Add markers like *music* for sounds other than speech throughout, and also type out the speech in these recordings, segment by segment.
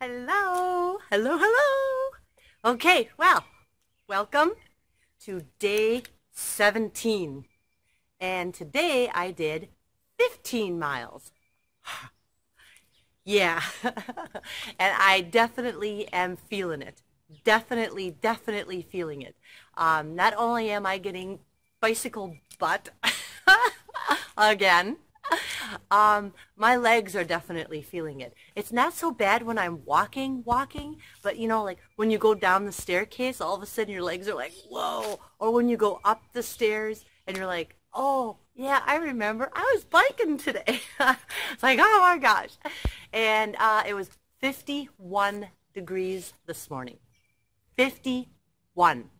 Hello, hello, hello. Okay, well, welcome to day 17. And today I did 15 miles. *sighs* yeah, *laughs* and I definitely am feeling it. Definitely, definitely feeling it. Um, not only am I getting bicycle butt *laughs* again, *laughs* um, my legs are definitely feeling it. It's not so bad when I'm walking, walking, but you know, like when you go down the staircase, all of a sudden your legs are like, whoa. Or when you go up the stairs and you're like, oh, yeah, I remember. I was biking today. *laughs* it's like, oh my gosh. And uh, it was 51 degrees this morning. 51.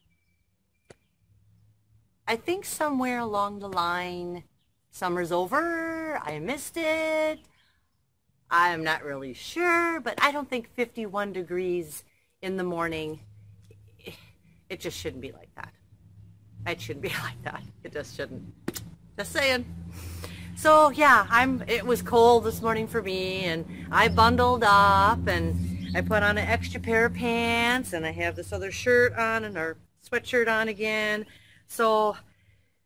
I think somewhere along the line, summer's over, I missed it. I'm not really sure, but I don't think 51 degrees in the morning, it just shouldn't be like that. It shouldn't be *laughs* like that. It just shouldn't. Just saying. So yeah, I'm. It was cold this morning for me, and I bundled up, and I put on an extra pair of pants, and I have this other shirt on, and our sweatshirt on again. So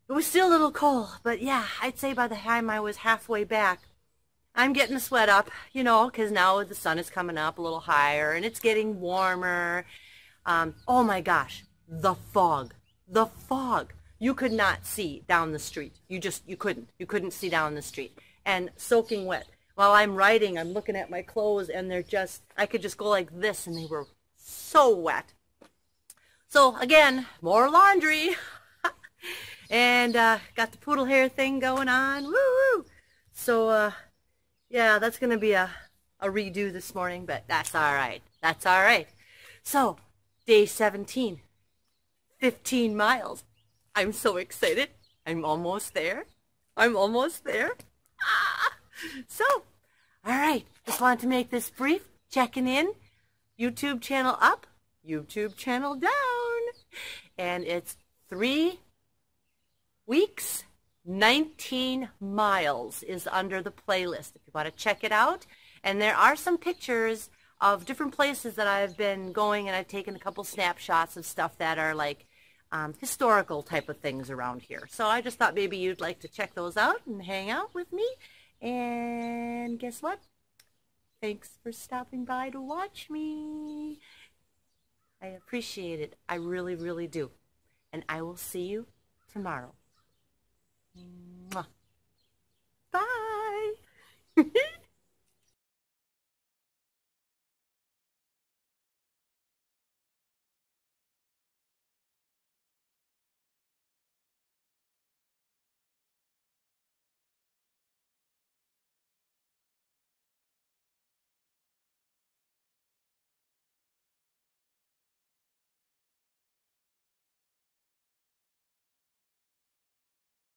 it was still a little cold, but yeah, I'd say by the time I was halfway back, I'm getting the sweat up, you know, because now the sun is coming up a little higher and it's getting warmer. Um, oh my gosh, the fog, the fog. You could not see down the street. You just, you couldn't. You couldn't see down the street. And soaking wet. While I'm writing, I'm looking at my clothes and they're just, I could just go like this and they were so wet. So again, more laundry. And uh, got the poodle hair thing going on. Woo woo! So uh, yeah, that's gonna be a a redo this morning, but that's all right. That's all right. So day 17, 15 miles. I'm so excited. I'm almost there. I'm almost there. Ah! *laughs* So, all right. Just wanted to make this brief. Checking in. YouTube channel up. YouTube channel down. And it's three weeks, 19 miles is under the playlist if you want to check it out. And there are some pictures of different places that I've been going and I've taken a couple snapshots of stuff that are like um, historical type of things around here. So I just thought maybe you'd like to check those out and hang out with me. And guess what? Thanks for stopping by to watch me. I appreciate it. I really, really do. And I will see you tomorrow. Bye. *laughs*